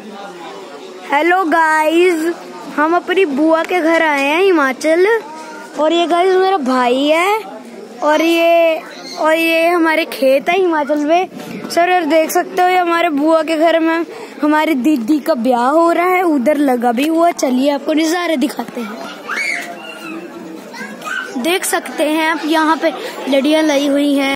Hello guys हम अपनी बुआ के घर आए हैं हिमाचल। और ये गाइस मेरा भाई है। और ये और ये हमारे खेत है हिमाचल में। सर और देख सकते हो ये हमारे बुआ के घर में हमारी दीदी का ब्याह हो रहा है। उधर लगा भी हुआ। चलिए आपको नज़ारे दिखाते हैं। देख सकते हैं आप, यहाँ पे लड़ियाँ लाई हुई हैं।